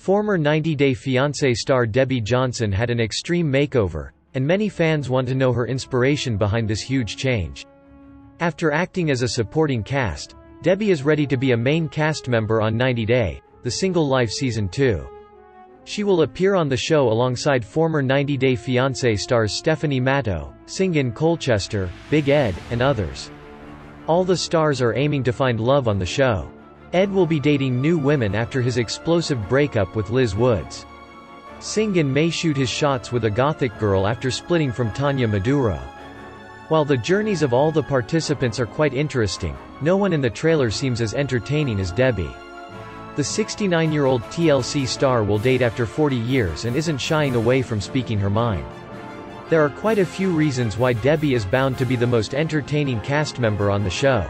Former 90 Day Fiancé star Debbie Johnson had an extreme makeover, and many fans want to know her inspiration behind this huge change. After acting as a supporting cast, Debbie is ready to be a main cast member on 90 Day, The Single Life Season 2. She will appear on the show alongside former 90 Day Fiancé stars Stephanie Matto, Syngin Colchester, Big Ed, and others. All the stars are aiming to find love on the show. Ed will be dating new women after his explosive breakup with Liz Woods. Syngin may shoot his shots with a gothic girl after splitting from Tania Maduro. While the journeys of all the participants are quite interesting, no one in the trailer seems as entertaining as Debbie. The 69-year-old TLC star will date after 40 years and isn't shying away from speaking her mind. There are quite a few reasons why Debbie is bound to be the most entertaining cast member on the show.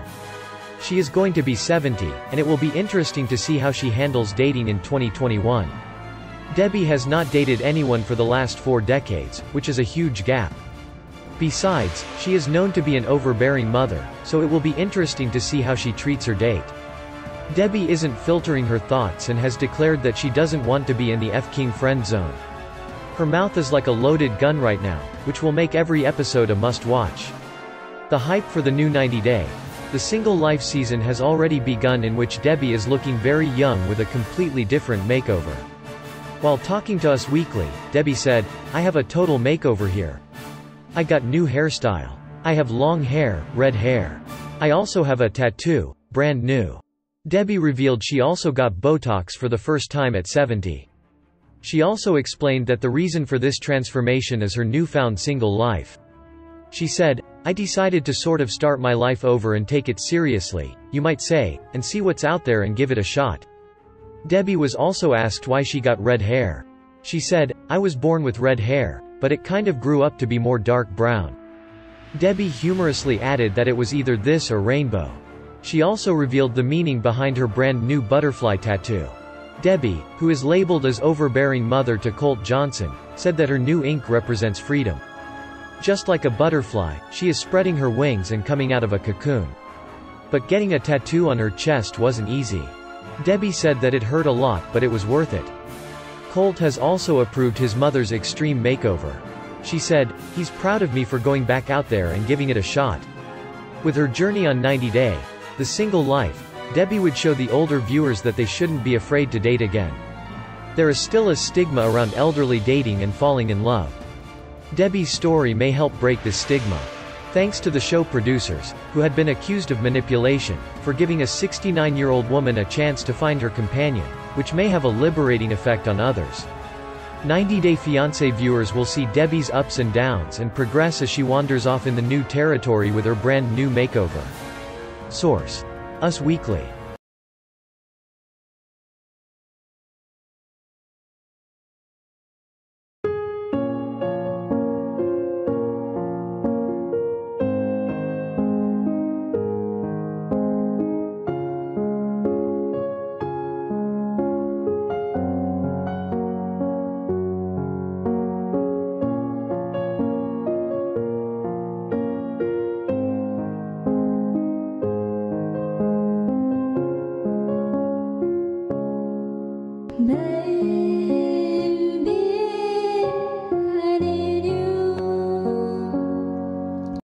She is going to be 70, and it will be interesting to see how she handles dating in 2021. Debbie has not dated anyone for the last four decades, which is a huge gap. Besides, she is known to be an overbearing mother, so it will be interesting to see how she treats her date. Debbie isn't filtering her thoughts and has declared that she doesn't want to be in the F-King friend zone. Her mouth is like a loaded gun right now, which will make every episode a must-watch. The hype for the new 90 Day, the single life season has already begun in which Debbie is looking very young with a completely different makeover. While talking to Us Weekly, Debbie said, I have a total makeover here. I got new hairstyle. I have long hair, red hair. I also have a tattoo, brand new. Debbie revealed she also got Botox for the first time at 70. She also explained that the reason for this transformation is her newfound single life. She said, I decided to sort of start my life over and take it seriously, you might say, and see what's out there and give it a shot. Debbie was also asked why she got red hair. She said, I was born with red hair, but it kind of grew up to be more dark brown. Debbie humorously added that it was either this or rainbow. She also revealed the meaning behind her brand new butterfly tattoo. Debbie, who is labeled as overbearing mother to Colt Johnson, said that her new ink represents freedom. Just like a butterfly, she is spreading her wings and coming out of a cocoon. But getting a tattoo on her chest wasn't easy. Debbie said that it hurt a lot but it was worth it. Colt has also approved his mother's extreme makeover. She said, he's proud of me for going back out there and giving it a shot. With her journey on 90 Day, The Single Life, Debbie would show the older viewers that they shouldn't be afraid to date again. There is still a stigma around elderly dating and falling in love. Debbie's story may help break this stigma. Thanks to the show producers, who had been accused of manipulation, for giving a 69-year-old woman a chance to find her companion, which may have a liberating effect on others. 90 Day Fiancé viewers will see Debbie's ups and downs and progress as she wanders off in the new territory with her brand new makeover. Source. Us Weekly. Baby